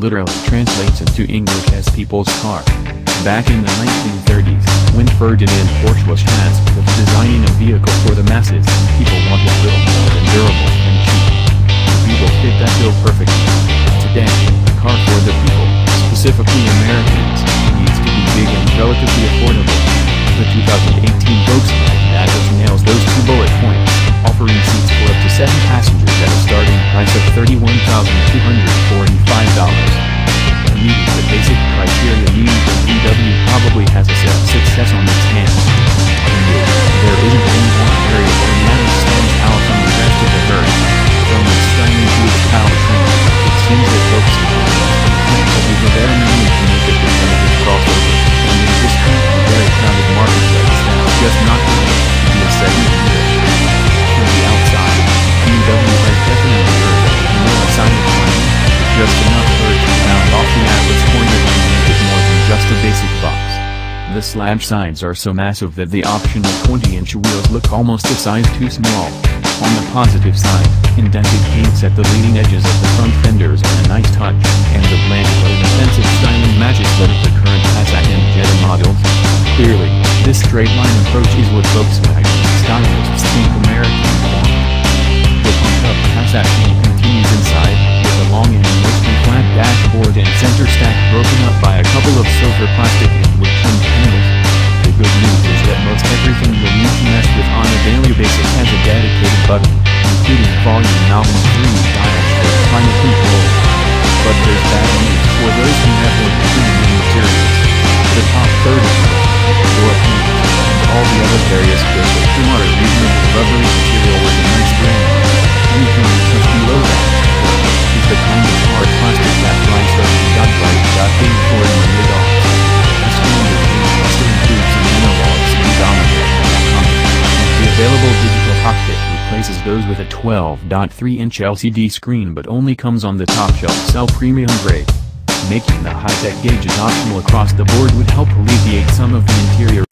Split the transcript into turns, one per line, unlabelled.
literally translates into English as people's car. Back in the 1930s, when Ferdinand Porsche was tasked with designing a vehicle for the masses, people wanted little more than durable and cheap. We will fit that bill perfectly. Today, a car for the people, specifically Americans, needs to be big and relatively affordable. The 2018 Volkswagen Atlas nails The slab sides are so massive that the optional 20-inch wheels look almost a size too small. On the positive side, indented paints at the leading edges of the front fenders are a nice touch, and the bland but offensive styling matches that of the current Passat and Jetta models. Clearly, this straight-line approach is what Volkswagen stylists think Americans want. The pumped-up button, including volume knob and three dials for climate control. But there's bad news for those who have more premium materials. The top third of the door paint, and all the other various bits of tomorrow reasonable rubbery material with a nice grain. Anything just below that, those with a 12.3-inch LCD screen but only comes on the top-shelf SEL premium grade. Making the high-tech gauges optional across the board would help alleviate some of the interior